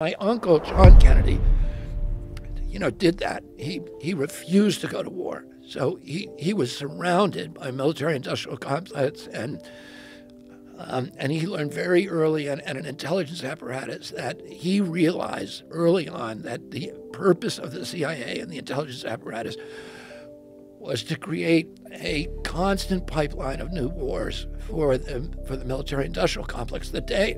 My uncle, John Kennedy, you know, did that. He, he refused to go to war. So he, he was surrounded by military industrial complex and um, and he learned very early and, an intelligence apparatus that he realized early on that the purpose of the CIA and the intelligence apparatus was to create a constant pipeline of new wars for the, for the military industrial complex. The day,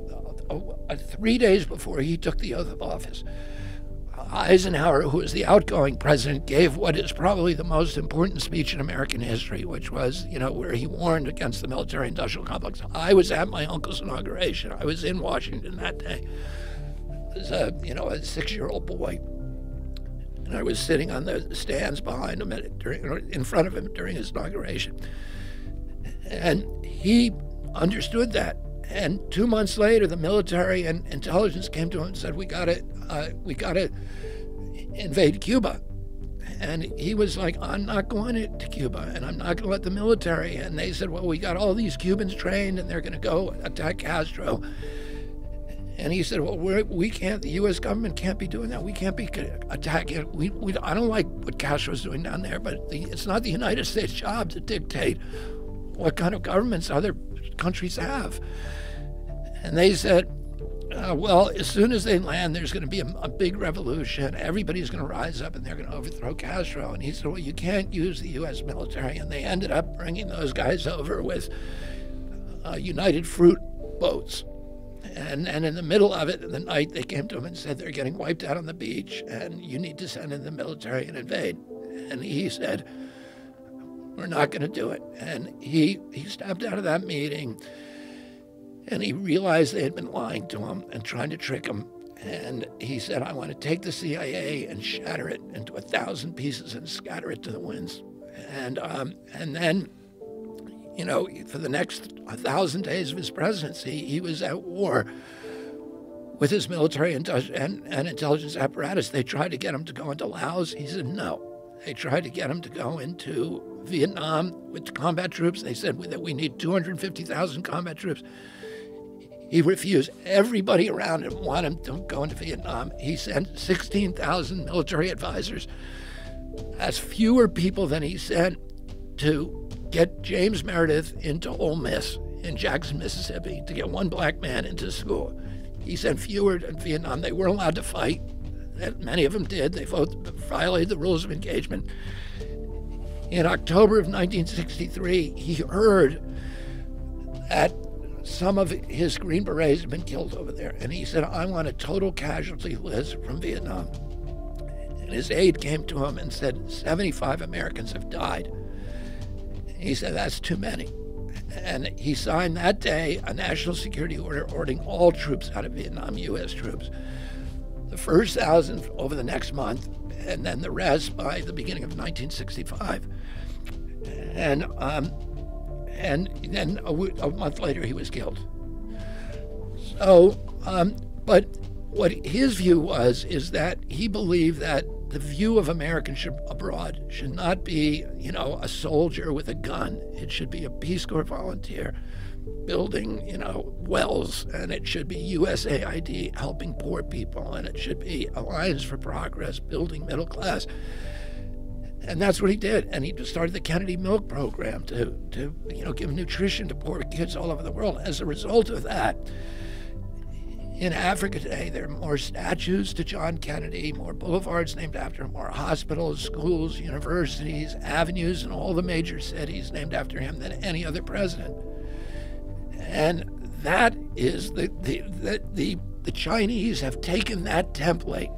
Oh, uh, three days before he took the oath of office, Eisenhower, who was the outgoing president, gave what is probably the most important speech in American history, which was, you know, where he warned against the military industrial complex. I was at my uncle's inauguration. I was in Washington that day as a, you know, a six year old boy. And I was sitting on the stands behind him, during, in front of him during his inauguration. And he understood that. And two months later, the military and intelligence came to him and said, "We got to, uh, we got to invade Cuba." And he was like, "I'm not going to Cuba, and I'm not going to let the military." And they said, "Well, we got all these Cubans trained, and they're going to go attack Castro." And he said, "Well, we're, we can't. The U.S. government can't be doing that. We can't be attacking. We, we I don't like what Castro's doing down there, but the, it's not the United States' job to dictate what kind of governments other countries have." And they said, uh, well, as soon as they land, there's going to be a, a big revolution. Everybody's going to rise up and they're going to overthrow Castro. And he said, well, you can't use the U.S. military. And they ended up bringing those guys over with uh, United Fruit boats. And, and in the middle of it, in the night, they came to him and said, they're getting wiped out on the beach and you need to send in the military and invade. And he said, we're not going to do it. And he, he stepped out of that meeting and he realized they had been lying to him and trying to trick him. And he said, I want to take the CIA and shatter it into a thousand pieces and scatter it to the winds. And, um, and then, you know, for the next thousand days of his presidency, he was at war with his military and, and, and intelligence apparatus. They tried to get him to go into Laos. He said no. They tried to get him to go into Vietnam with combat troops. They said that we need 250,000 combat troops. He refused. Everybody around him wanted him to go into Vietnam. He sent 16,000 military advisors. That's fewer people than he sent to get James Meredith into Ole Miss in Jackson, Mississippi, to get one black man into school. He sent fewer to Vietnam. They weren't allowed to fight. Many of them did. They violated the rules of engagement. In October of 1963, he heard that some of his Green Berets had been killed over there. And he said, I want a total casualty list from Vietnam. And his aide came to him and said, 75 Americans have died. He said, That's too many. And he signed that day a national security order ordering all troops out of Vietnam, U.S. troops. The first thousand over the next month, and then the rest by the beginning of 1965. And um, and then a, month later he was killed. So, um, but what his view was is that he believed that the view of Americans abroad should not be, you know, a soldier with a gun. It should be a Peace Corps volunteer building, you know, wells, and it should be USAID helping poor people, and it should be Alliance for Progress building middle class. And that's what he did. And he started the Kennedy Milk Program to, to you know, give nutrition to poor kids all over the world. As a result of that, in Africa today, there are more statues to John Kennedy, more boulevards named after him, more hospitals, schools, universities, avenues in all the major cities named after him than any other president. And that is the, the, the, the, the Chinese have taken that template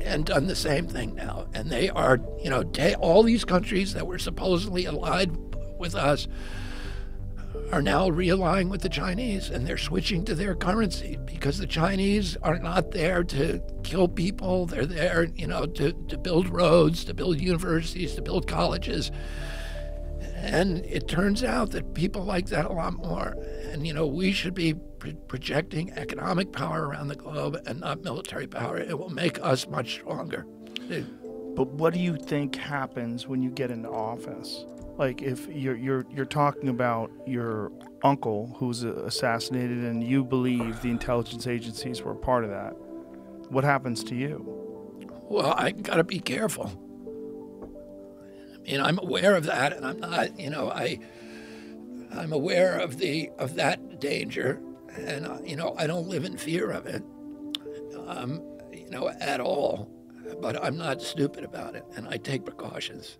and done the same thing now. And they are, you know, all these countries that were supposedly allied with us are now realigning with the Chinese and they're switching to their currency because the Chinese are not there to kill people. They're there, you know, to, to build roads, to build universities, to build colleges. And it turns out that people like that a lot more. And, you know, we should be projecting economic power around the globe and not military power. It will make us much stronger. But what do you think happens when you get into office? like if you're you're you're talking about your uncle who's assassinated and you believe the intelligence agencies were part of that what happens to you well i got to be careful i mean i'm aware of that and i'm not you know i i'm aware of the of that danger. And uh, you know i don't live in fear of it um, you know at all. But i'm not stupid about it and i take precautions